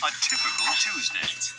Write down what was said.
A typical Tuesday.